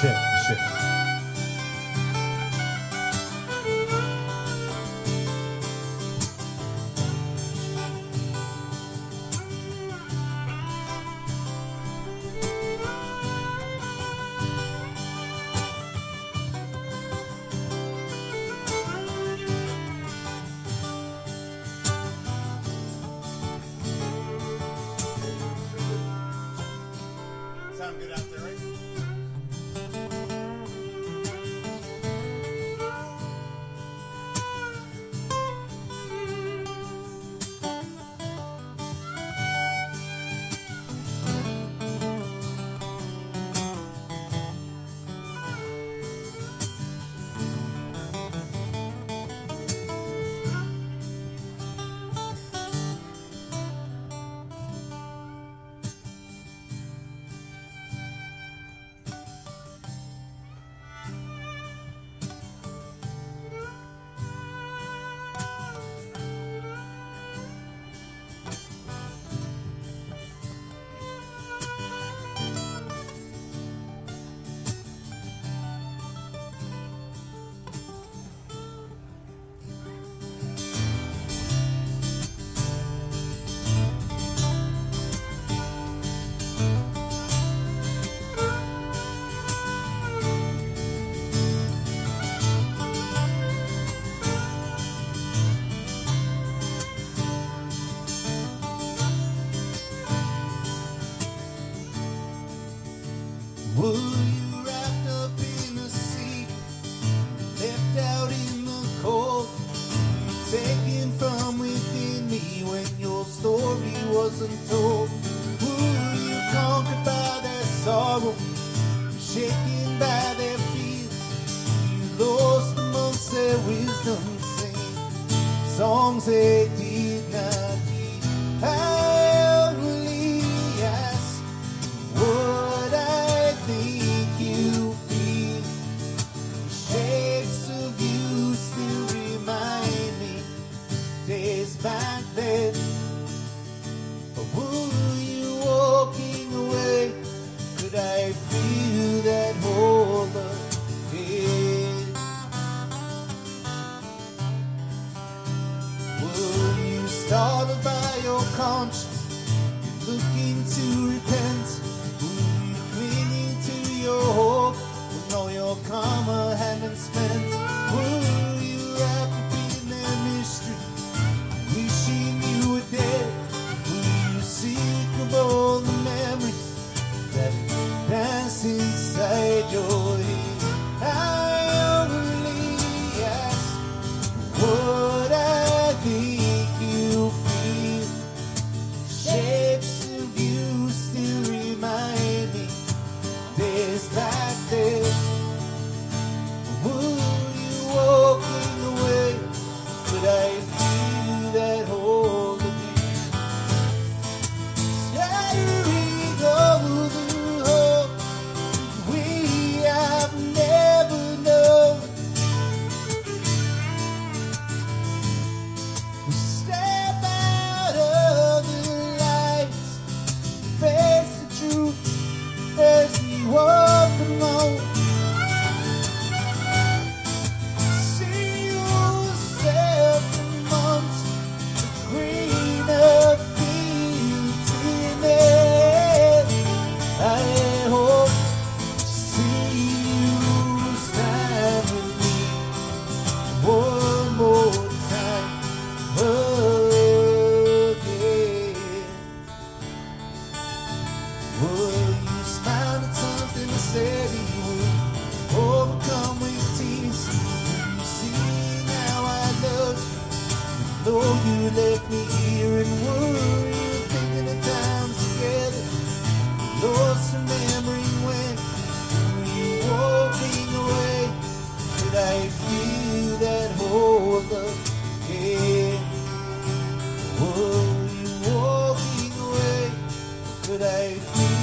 check, check. Sound good out wasn't told? Were you conquered by their sorrow, shaken by their fears? You lost amongst their wisdom, sing songs they did not heed. Days back then. Were you walking away? Could I feel that hold again? Were you startled by your conscience? looking to Would you smile at something I said you would? Overcome with tears. You see I. Though you left me here worry, thinking of times together. Lost and today.